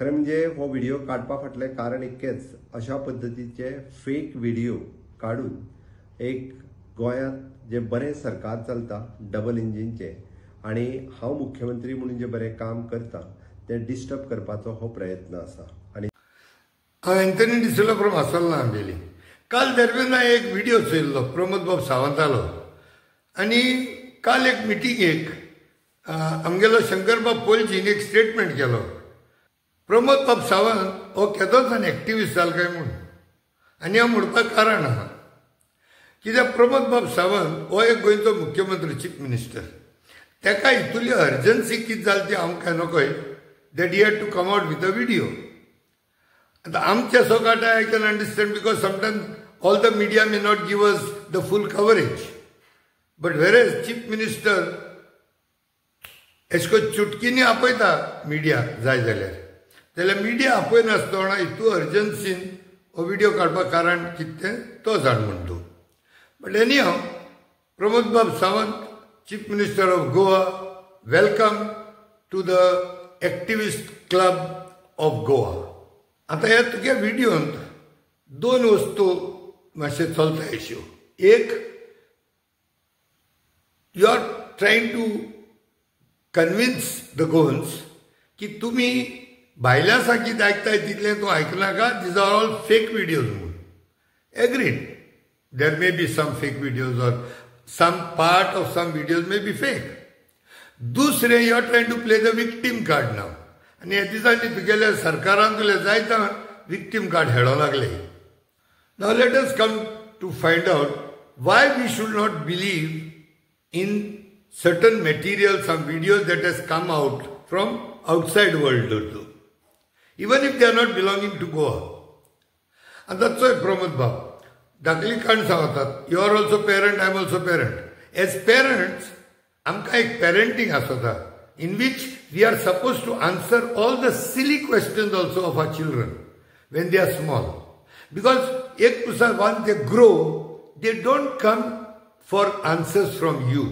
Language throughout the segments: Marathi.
खरं म्हणजे हो व्हिडिओ काडपा फाटलें कारण इतकेंच अशा पद्दतीचे फेक व्हिडिओ काडून एक गोंयांत जे बरें सरकार चलता डबल इंजिनचे आणि हांव मुख्यमंत्री म्हणून जे बरें काम करता तें डिस्टर्ब करपाचो हो प्रयत्न आसा आणि एंथनी डिसिलो फ्रॉम आसलना आमगेली काल दरम्यान एक व्हिडिओ चोयल्लो प्रमोद बाब सावंतालो आनी काल एक मिटिंगेक आमगेलो शंकरबाब पोलजीन एक स्टेटमेंट केलो प्रमोद बाब सावंत हो केदोच आनी एक्टिविस्ट जाल काय म्हूण आनी हांव म्हणपाक कारण आहा कित्याक प्रमोद बाब सावंत हो एक गोंयचो मुख्यमंत्री चीफ मिनिस्टर ताका इतुली अर्जन्सी कितें जाली ती आमकां नकोय. That you had to come out with a video आतां आमच्या सोकाट I can understand because sometime all the media may not give us the full coverage but where as chief minister S करून चुटकीनी आपयता मिडिया जाय जाल्यार. जाल्यार मिडिया आपयनासतना हितू अर्जन्सीन हो विडियो काडपाक कारण कितें तें तो जाण म्हण तूं बट एनी हांव Pramod bab Sawant chief minister of Goa welcome to the activist club of Goa आतां ह्या तुगे व्हिडियोंत दोन वस्तू मातशे चलता अश्यो एक you are trying to convince the Goans की तुमी भायल्या सांगीत आयकताय तितलें तूं आयकनाका these are all fake videos म्हणून. Agreed there may be some fake videos or some part of some videos may be fake दुसरे you are trying to play the victim card now आनी हे दिसांनी तुगेले सरकारान तुले जायता विक्टीम कार्ड हेडो लागले. Now let us come to find out why we should not believe in certain material, some videos that has come out from outside world also. Even if they are not belonging to Goa. And that's why Pramod Bab, धाकली काण सांगतात you are also parent I am also parent as parents आमकां एक पेरंटींग आसता in which we are suppose to answer all the silly questions also of our children when they are small because एक Pusa when they grow they don't come for answers from you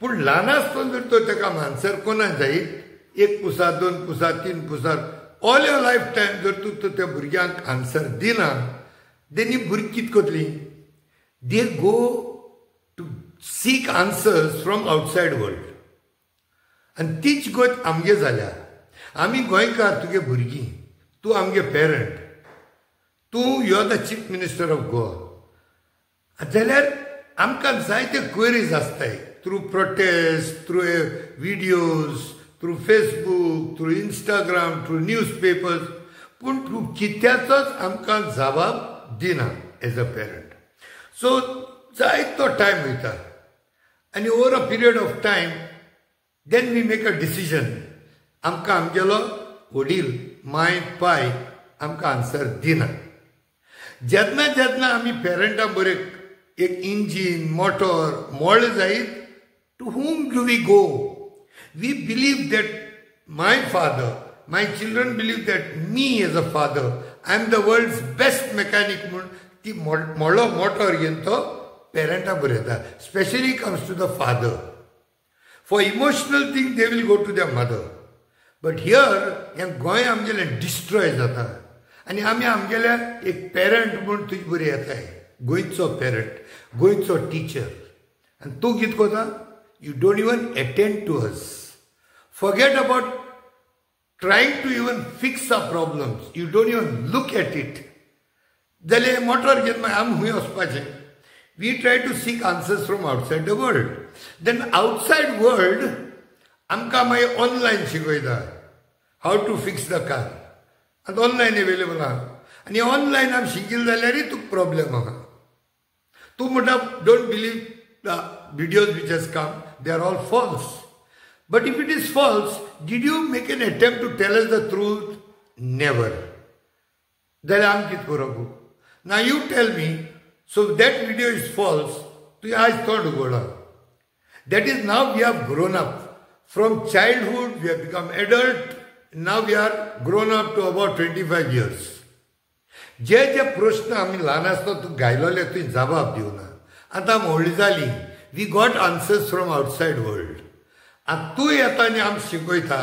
पूण ल्हान आसतना जर तो ताका आन्सर कोणा जायत एक पुसा दोन पुसा तीन पुसार ऑल युअर लायफ टायम जर तूं त्या भुरग्यांक आन्सर दिना देनी भुरगीं कित करतली? They go to seek answers from outside world आनी तीच गत आमगे जाल्या. आमी गोंयकार तुगे भुरगीं. तूं आमगे पेरंट तूं you are the chief minister of Goa जाल्यार आमकां जायते क्वेरीज आसताय. Through protest through videos through Facebook through Instagram through newspapers पूण तूं कित्याचोच आमकां जबाब दिना एज अ पेरंट सो जायत तो टायम वयता आनी over a period of time then we make a decision आमकां आमगेलो वडील माय पाय आमकां आन्सर दिना. जेन्ना जेन्ना आमी पेरंटां बरें एक इंजीन मोटर मोळ जायत to whom do we go we believe that my father my children believe that me as a father I am the world best mechanic म्हणून ती मोडलो मोटर घेवन तो पेरंटां बरयता specially comes to the father for emotional thing they will go to the mother but here हें गोंय आमगेलें डिस्ट्रॉय जाता आनी आमी आमगेल्या एक पेरंट म्हूण तुजे बरी येताय गोंयचो पेरंट गोंयचो टिचर आनी तूं कितें कोता you don't even attend to us. Forget about trying to even fix our problems. You don't even look at it. Motor am We try to seek answers from outside the world. Then outside world, amka my online shikoida. How to fix the car. And online available ah. And online am shikil zaleri tu problem ah. Too don't believe the videos which has come. They are all false. But if it is false, did you make an attempt to tell us the truth? Never. Then I'm Kitkorabu. Now you tell me, so that video is false, to I thought Goda. That is now we have grown up. From childhood we have become adult, now we are grown up to about 25 years. जे जे प्रश्न आम्ही लहान आसतना तू गायलोले तुवें जबाब देऊ ना आता व्हडली झाली We got answers from outside world आनी तूं येता आनी आमी शिकयता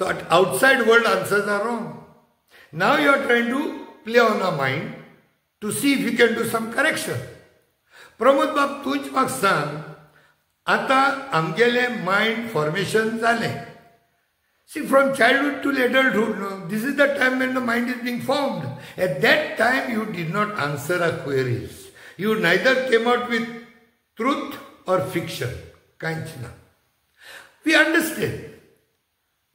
तो outside world answers are wrong. Now you are trying to play on our mind to see if you can do some correction. Pramod बाब तूंच म्हाका सांग आतां आमगेलें मायंड फॉर्मेशन जालें See, from childhood till adulthood, no, this is the time when the mind is being formed. At that time, you did not answer our queries. You neither came out with truth or fiction. Kanchana. We understand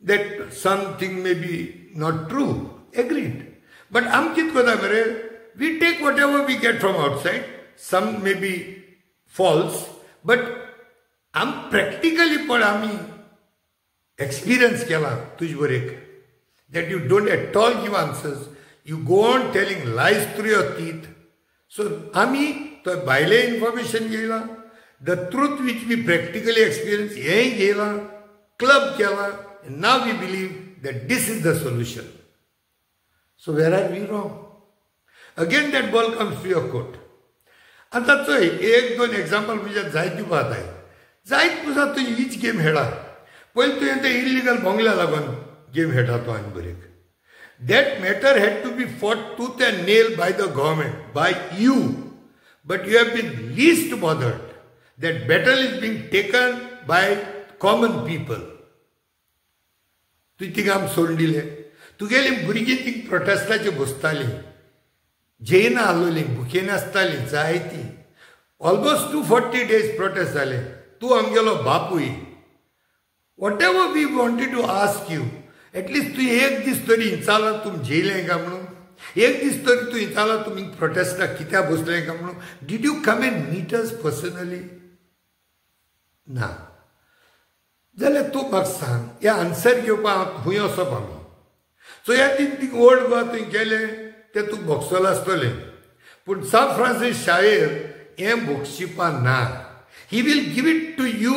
that something may be not true. Agreed. But Amkit Kodamare, we take whatever we get from outside. Some may be false, but am practically पण आम्ही एक्सपिरियन्स केला तुझ break that you don't at all give answers. You go on telling lies through your teeth. So, आम्ही तो भायले इन्फॉर्मेशन घेयला The truth which we practically experience हेंय घेयला क्लब केला नाव we believe that this is the solution so where are we wrong again that ball comes to your court आतां चोय एक दोन एग्जाम्पल म्हणजे जायत दिवपाक जाय जायत पुजा तुजी हीच गेम खेळा पयलीं तुवें ते इलिगल बोंगल्या लागून गेम खेळटा तो आनी बरेक That matter had to be fought tooth and nail by the government, by you. But you have been least bothered. That battle is being taken by common people. तू तिगाम सोडून दिले तुगेली भुरगीं ती प्रोटेस्टाचे बसतालीं. जेना आलोली भुकेन आसतालीं जायतीं almost to forty days protest जाले तूं आमगेलो बापूय. Whatever we wanted to ask you at least तुवें एक दीस तरी इंचाला तुमी जेयलें काय म्हणून? एक दीस तरी तूं इंचाला तुमी प्रोटेस्टाक कित्याक बसलें काय म्हणून? Did you come and meet us personally ना जाल्यार तूं म्हाका सांग हे आन्सर घेवपाक खूंय वचप आमी सो ह्या तीन ती ओल्ड गोवा थंय गेले तें तूं भोगसोल आसतलें पूण सा फ्रांसीस शाळेर हें भोगशिपां ना he will give it to you